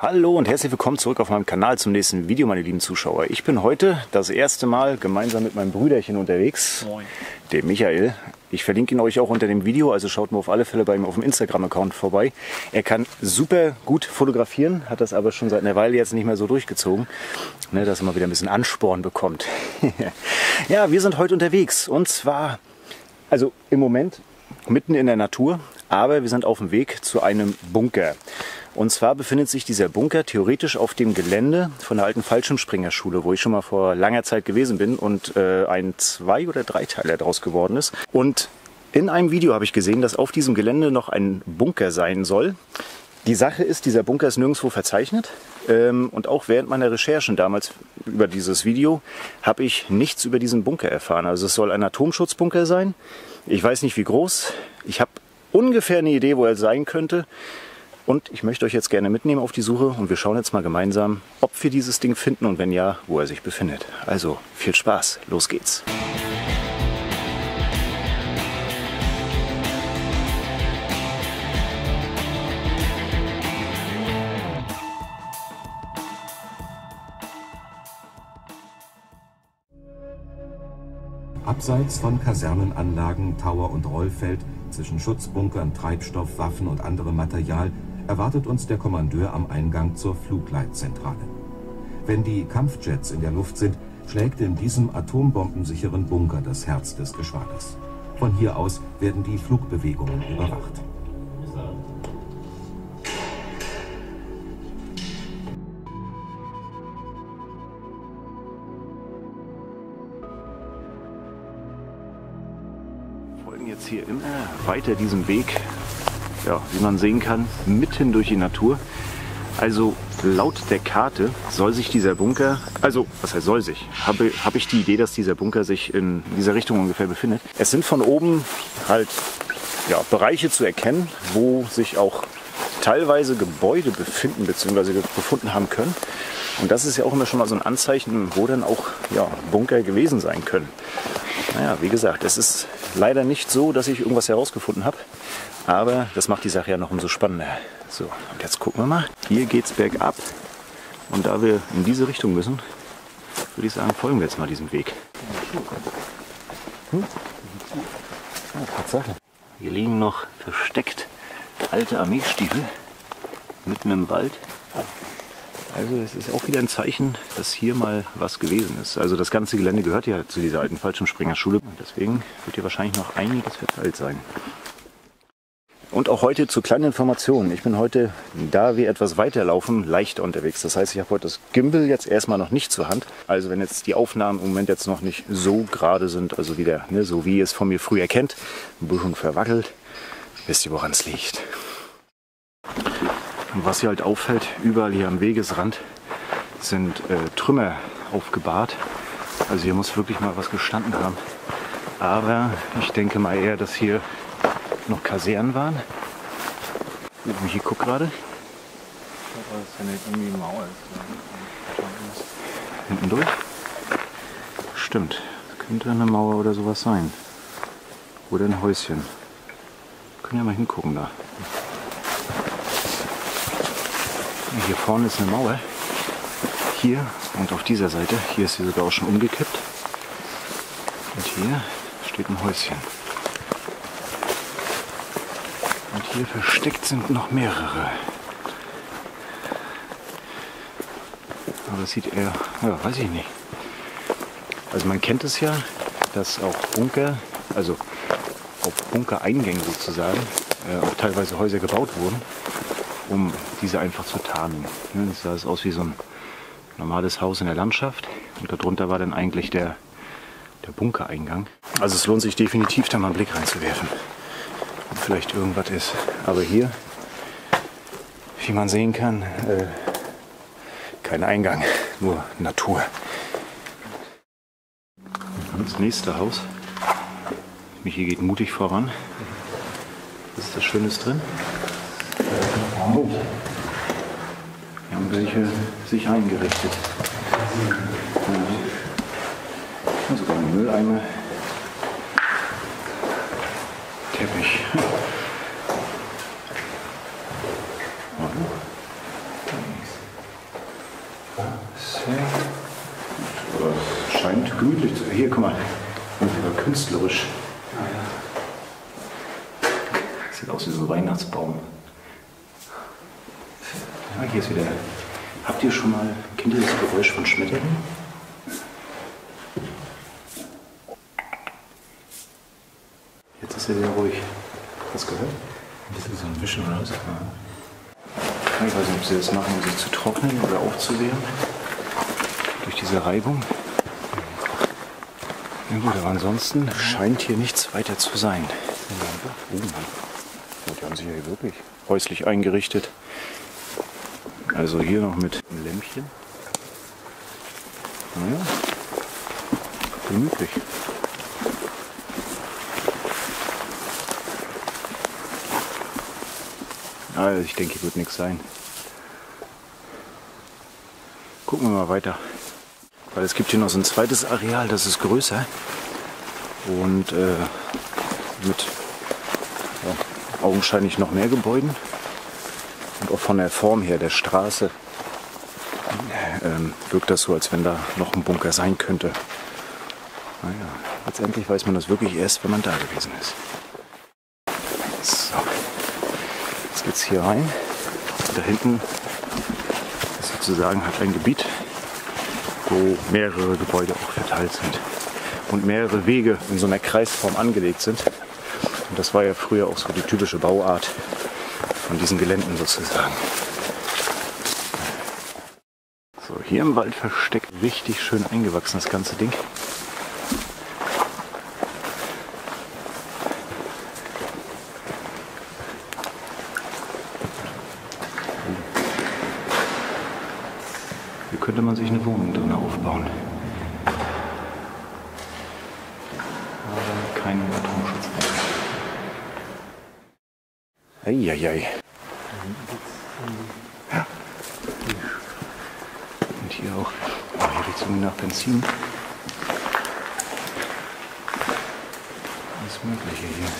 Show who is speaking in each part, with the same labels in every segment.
Speaker 1: Hallo und herzlich willkommen zurück auf meinem Kanal zum nächsten Video, meine lieben Zuschauer. Ich bin heute das erste Mal gemeinsam mit meinem Brüderchen unterwegs, Moin. dem Michael. Ich verlinke ihn euch auch unter dem Video, also schaut mal auf alle Fälle bei ihm auf dem Instagram-Account vorbei. Er kann super gut fotografieren, hat das aber schon seit einer Weile jetzt nicht mehr so durchgezogen, ne, dass er mal wieder ein bisschen Ansporn bekommt. ja, wir sind heute unterwegs und zwar, also im Moment mitten in der Natur, aber wir sind auf dem Weg zu einem Bunker. Und zwar befindet sich dieser Bunker theoretisch auf dem Gelände von der alten Fallschirmspringerschule, wo ich schon mal vor langer Zeit gewesen bin und äh, ein Zwei- oder Dreiteiler daraus geworden ist. Und in einem Video habe ich gesehen, dass auf diesem Gelände noch ein Bunker sein soll. Die Sache ist, dieser Bunker ist nirgendwo verzeichnet. Ähm, und auch während meiner Recherchen damals über dieses Video habe ich nichts über diesen Bunker erfahren. Also es soll ein Atomschutzbunker sein. Ich weiß nicht wie groß. Ich habe ungefähr eine Idee, wo er sein könnte. Und ich möchte euch jetzt gerne mitnehmen auf die Suche und wir schauen jetzt mal gemeinsam, ob wir dieses Ding finden und wenn ja, wo er sich befindet. Also viel Spaß, los geht's.
Speaker 2: Abseits von Kasernenanlagen, Tower und Rollfeld, zwischen Schutzbunkern, Treibstoff, Waffen und anderem Material erwartet uns der Kommandeur am Eingang zur Flugleitzentrale. Wenn die Kampfjets in der Luft sind, schlägt in diesem atombombensicheren Bunker das Herz des Geschwaders. Von hier aus werden die Flugbewegungen überwacht.
Speaker 1: folgen jetzt hier immer weiter diesem Weg ja, wie man sehen kann, mitten durch die Natur. Also laut der Karte soll sich dieser Bunker, also was heißt soll sich, habe, habe ich die Idee, dass dieser Bunker sich in dieser Richtung ungefähr befindet. Es sind von oben halt ja, Bereiche zu erkennen, wo sich auch teilweise Gebäude befinden bzw. befunden haben können. Und das ist ja auch immer schon mal so ein Anzeichen, wo dann auch ja, Bunker gewesen sein können. Naja, wie gesagt, es ist leider nicht so, dass ich irgendwas herausgefunden habe. Aber das macht die Sache ja noch umso spannender. So, und jetzt gucken wir mal. Hier geht es bergab. Und da wir in diese Richtung müssen, würde ich sagen, folgen wir jetzt mal diesem Weg. Hm? Ja, Tatsache. Hier liegen noch versteckt alte Armeestiefel mitten im Wald. Also es ist auch wieder ein Zeichen, dass hier mal was gewesen ist. Also das ganze Gelände gehört ja zu dieser alten Fallschirmspringerschule. Deswegen wird hier wahrscheinlich noch einiges verteilt sein. Und auch heute zur kleinen Information. Ich bin heute, da wir etwas weiterlaufen, leichter unterwegs. Das heißt, ich habe heute das Gimbal jetzt erstmal noch nicht zur Hand. Also wenn jetzt die Aufnahmen im Moment jetzt noch nicht so gerade sind, also wieder, ne, so wie ihr es von mir früher kennt, ein bisschen verwackelt, wisst ihr, woran es liegt. Und was hier halt auffällt, überall hier am Wegesrand sind äh, Trümmer aufgebahrt. Also hier muss wirklich mal was gestanden haben. Aber ich denke mal eher, dass hier noch Kasernen waren. Ich gucke gerade. Hinten durch? Stimmt. Das könnte eine Mauer oder sowas sein. Oder ein Häuschen. Wir können ja mal hingucken da. Hier vorne ist eine Mauer. Hier und auf dieser Seite. Hier ist sie sogar auch schon umgekippt. Und hier steht ein Häuschen. Und hier versteckt sind noch mehrere. Aber das sieht eher, ja, weiß ich nicht. Also man kennt es ja, dass auch Bunker, also auf Bunkereingängen sozusagen, äh, auch teilweise Häuser gebaut wurden, um diese einfach zu tarnen. Ja, das sah aus wie so ein normales Haus in der Landschaft und darunter war dann eigentlich der, der Bunkereingang. Also es lohnt sich definitiv da mal einen Blick reinzuwerfen vielleicht irgendwas ist. Aber hier, wie man sehen kann, äh, kein Eingang, nur Natur. Das nächste Haus. Michi geht mutig voran. Was ist das Schönes drin? Hier haben welche sich eingerichtet. Ja. Sogar ein Mülleimer. Teppich. Aber scheint gemütlich. Hier, guck mal. Sogar künstlerisch. Sieht aus wie so ein Weihnachtsbaum. Ja, hier ist wieder. Habt ihr schon mal, kennt ihr das Geräusch von Schmetterlingen? Jetzt ist er wieder ruhig. Hast du gehört? Ein bisschen so ein Wischen oder was? Ja. Ich weiß nicht, ob sie das machen, um sich zu trocknen oder aufzuwehren. Durch diese Reibung. Na gut, aber ansonsten scheint hier nichts weiter zu sein. Oh Mann. Die haben sich ja hier wirklich häuslich eingerichtet. Also hier noch mit einem Lämpchen. Naja, gemütlich. Also ich denke, hier wird nichts sein. Gucken wir mal weiter. Weil es gibt hier noch so ein zweites Areal, das ist größer. Und äh, mit ja, augenscheinlich noch mehr Gebäuden. Und auch von der Form her der Straße ähm, wirkt das so, als wenn da noch ein Bunker sein könnte. Naja, letztendlich weiß man das wirklich erst, wenn man da gewesen ist. So. Jetzt geht's hier rein. Da hinten ist sozusagen hat ein Gebiet, wo mehrere Gebäude auch verteilt sind und mehrere Wege in so einer Kreisform angelegt sind. Und das war ja früher auch so die typische Bauart von diesen Geländen sozusagen. So, hier im Wald versteckt, richtig schön eingewachsen das ganze Ding. Könnte man sich eine Wohnung drin aufbauen. Aber kein Atomschutz. Eieiei. Ja. Und hier auch. Oh, hier riecht es nach Benzin. Alles Mögliche hier.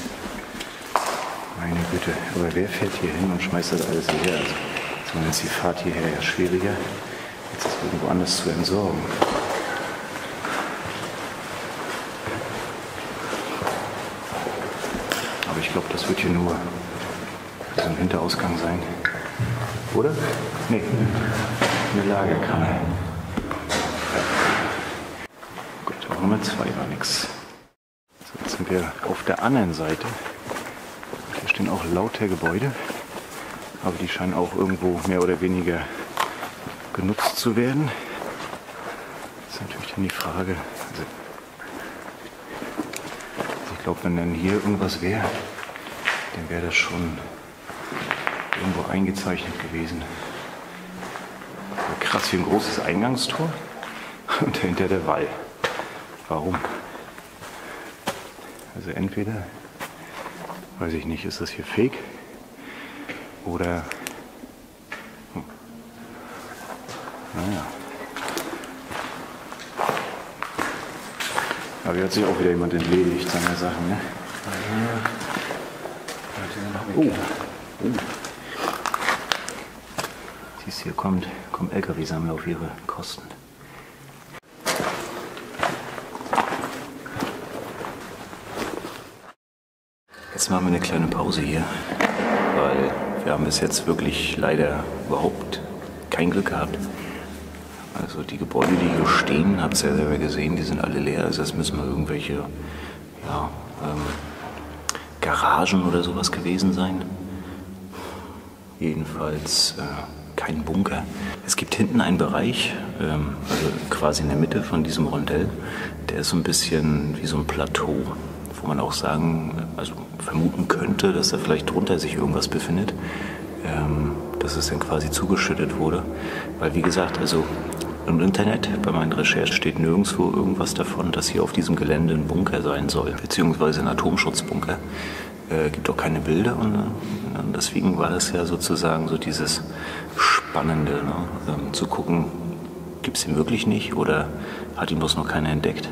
Speaker 1: Meine Güte. Aber wer fährt hier hin und schmeißt das alles hierher? Also, zumindest die Fahrt hierher ja schwieriger, irgendwo anders zu entsorgen. Aber ich glaube, das wird hier nur so ein Hinterausgang sein. Oder? Nee. Eine Lagerkammer. Gut, auch Nummer zwei war nix. So, jetzt sind wir auf der anderen Seite. Hier stehen auch lauter Gebäude. Aber die scheinen auch irgendwo mehr oder weniger genutzt zu werden. Das ist natürlich dann die Frage. Also, ich glaube, wenn dann hier irgendwas wäre, dann wäre das schon irgendwo eingezeichnet gewesen. Krass, hier ein großes Eingangstor und dahinter der Wall. Warum? Also entweder, weiß ich nicht, ist das hier fake oder, Aber hier hat sich auch wieder jemand entledigt seiner Sachen, ne? Oh. oh. Siehst hier kommt, kommen LKW-Sammler auf ihre Kosten. Jetzt machen wir eine kleine Pause hier, weil wir haben bis jetzt wirklich leider überhaupt kein Glück gehabt. Also die Gebäude, die hier stehen, habt ihr ja selber gesehen, die sind alle leer. Also das müssen wir irgendwelche ja, ähm, Garagen oder sowas gewesen sein. Jedenfalls äh, kein Bunker. Es gibt hinten einen Bereich, ähm, also quasi in der Mitte von diesem Rondell, der ist so ein bisschen wie so ein Plateau, wo man auch sagen, also vermuten könnte, dass da vielleicht drunter sich irgendwas befindet, ähm, dass es dann quasi zugeschüttet wurde. Weil wie gesagt, also im Internet bei meinen Recherchen steht nirgendwo irgendwas davon, dass hier auf diesem Gelände ein Bunker sein soll, beziehungsweise ein Atomschutzbunker. Äh, gibt auch keine Bilder und, und deswegen war das ja sozusagen so dieses Spannende, ne? ähm, zu gucken, gibt es ihn wirklich nicht oder hat ihn bloß noch keiner entdeckt.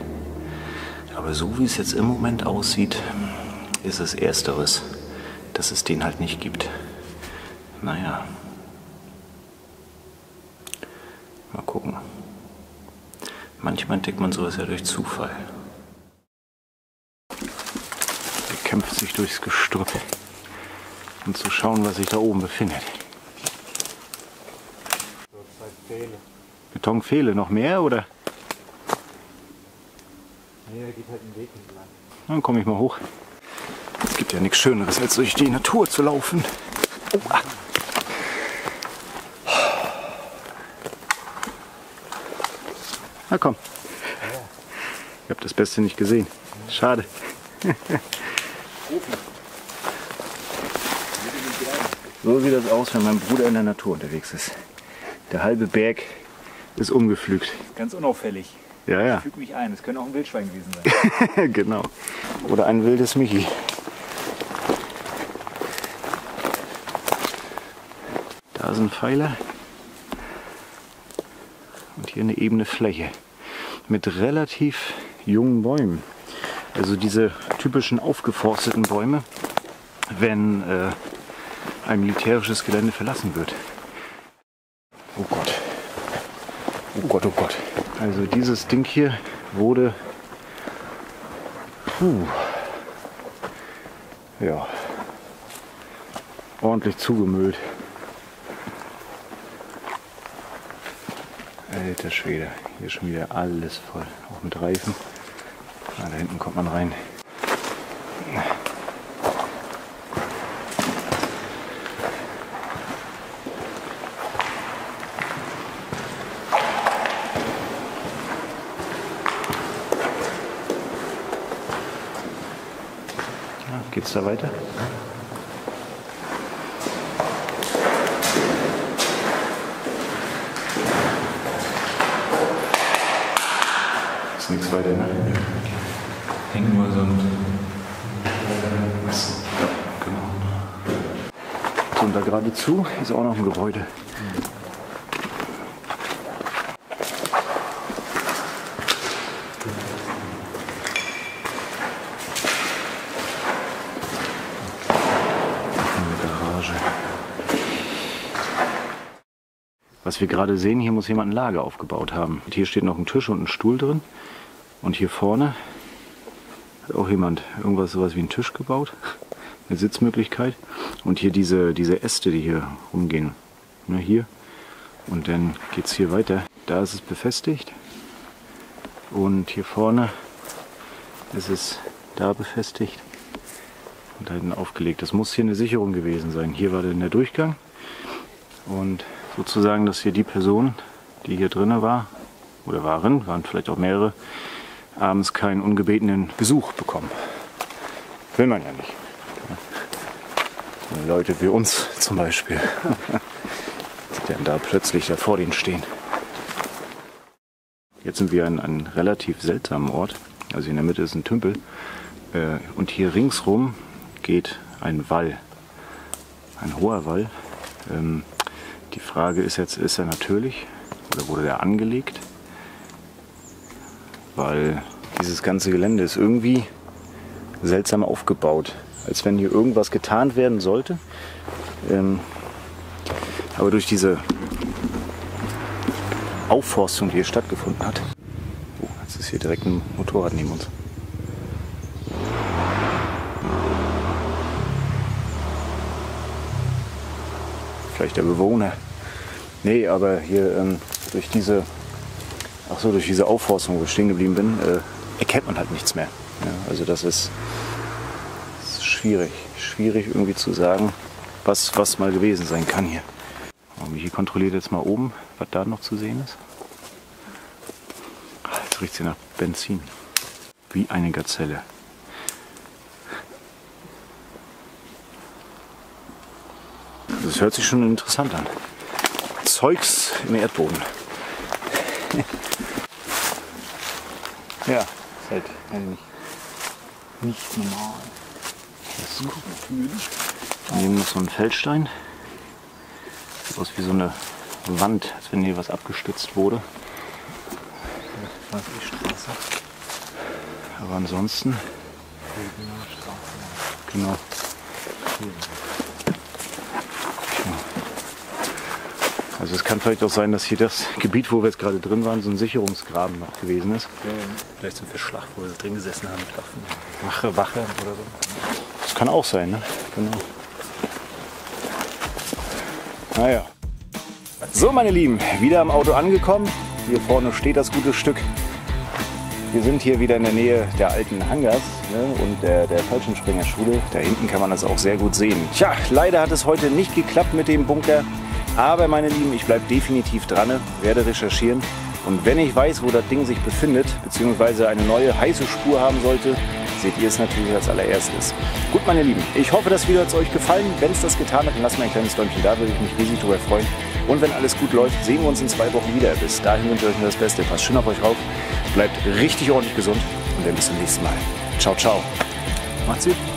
Speaker 1: Aber so wie es jetzt im Moment aussieht, ist es ersteres, dass es den halt nicht gibt. Naja. Mal gucken. Manchmal entdeckt man sowas ja durch Zufall. Er kämpft sich durchs Gestrüpp, um zu schauen, was sich da oben befindet. Betonpfähle noch mehr oder?
Speaker 3: Nee, da geht halt ein Weg entlang.
Speaker 1: Dann komme ich mal hoch. Es gibt ja nichts Schöneres, als durch die Natur zu laufen. Oh, ah. Na komm. Ich habe das Beste nicht gesehen. Schade. So sieht das aus, wenn mein Bruder in der Natur unterwegs ist. Der halbe Berg ist umgepflügt.
Speaker 3: Ganz unauffällig.
Speaker 1: Ja, ja.
Speaker 3: Ich füge mich ein. Es könnte auch ein Wildschwein gewesen sein.
Speaker 1: genau. Oder ein wildes Michi. Da ist ein Pfeiler. Hier eine ebene Fläche mit relativ jungen Bäumen. Also diese typischen aufgeforsteten Bäume, wenn äh, ein militärisches Gelände verlassen wird. Oh Gott. Oh Gott, oh Gott. Also dieses Ding hier wurde puh, ja, ordentlich zugemüllt. Alter Schwede, hier ist schon wieder alles voll, auch mit Reifen. Ah, da hinten kommt man rein. Geht's da weiter? Ist nichts weiter, ne?
Speaker 3: Hängt nur so ein.
Speaker 1: Ja, genau. Da geradezu ist auch noch ein Gebäude. Was wir gerade sehen, hier muss jemand ein Lager aufgebaut haben. Und hier steht noch ein Tisch und ein Stuhl drin. Und hier vorne hat auch jemand irgendwas sowas wie einen Tisch gebaut. Eine Sitzmöglichkeit. Und hier diese, diese Äste, die hier rumgehen. Ne, hier. Und dann geht es hier weiter. Da ist es befestigt. Und hier vorne ist es da befestigt. Und da hinten aufgelegt. Das muss hier eine Sicherung gewesen sein. Hier war dann der Durchgang. Und sozusagen, dass hier die Person, die hier drinnen war, oder waren, waren vielleicht auch mehrere, abends keinen ungebetenen Besuch bekommen. Will man ja nicht. Leute wie uns zum Beispiel, die dann da plötzlich da vor denen stehen. Jetzt sind wir an einem relativ seltsamen Ort. Also in der Mitte ist ein Tümpel. Äh, Und hier ringsrum geht ein Wall. Ein hoher Wall. Ähm, Die Frage ist jetzt, ist er natürlich oder wurde er angelegt? Weil dieses ganze Gelände ist irgendwie seltsam aufgebaut. Als wenn hier irgendwas getan werden sollte. Ähm, aber durch diese Aufforstung, die hier stattgefunden hat. Oh, jetzt ist hier direkt ein Motorrad neben uns. Vielleicht der Bewohner. Nee, aber hier ähm, durch diese, ach so, durch diese Aufforstung, wo ich stehen geblieben bin, äh, erkennt man halt nichts mehr. Ja, also das ist, schwierig, schwierig irgendwie zu sagen, was, was mal gewesen sein kann hier. Und Michi kontrolliert jetzt mal oben, was da noch zu sehen ist. Ah, Jetzt riecht sie nach Benzin. Wie eine Gazelle. Das hört sich schon interessant an. Zeugs im Erdboden. ja, ist halt nicht normal. Neben ist so ein Feldstein. Sieht aus wie so eine Wand, als wenn hier was abgestützt wurde. Aber ansonsten, genau. Also es kann vielleicht auch sein, dass hier das Gebiet, wo wir jetzt gerade drin waren, so ein Sicherungsgraben noch gewesen ist.
Speaker 3: Vielleicht so ein Verschlag, wo sie drin gesessen haben. Waffen. Wache, Wache oder so.
Speaker 1: Kann auch sein, ne? Genau. Naja. So, meine Lieben, wieder am Auto angekommen. Hier vorne steht das gute Stück. Wir sind hier wieder in der Nähe der alten Hangars ne, und der, der Fallschirmspringerschule. Da hinten kann man das auch sehr gut sehen. Tja, leider hat es heute nicht geklappt mit dem Bunker. Aber meine Lieben, ich bleibe definitiv dran, werde recherchieren. Und wenn ich weiß, wo das Ding sich befindet, beziehungsweise eine neue heiße Spur haben sollte, seht ihr es natürlich als allererstes. Gut, meine Lieben, ich hoffe, das Video hat es euch gefallen. Wenn es das getan hat, dann lasst mir ein kleines Däumchen da, würde ich mich riesig darüber freuen. Und wenn alles gut läuft, sehen wir uns in zwei Wochen wieder. Bis dahin wünsche ich euch nur das Beste. Passt schön auf euch auf, bleibt richtig ordentlich gesund und dann bis zum nächsten Mal. Ciao, ciao.
Speaker 3: Macht's gut.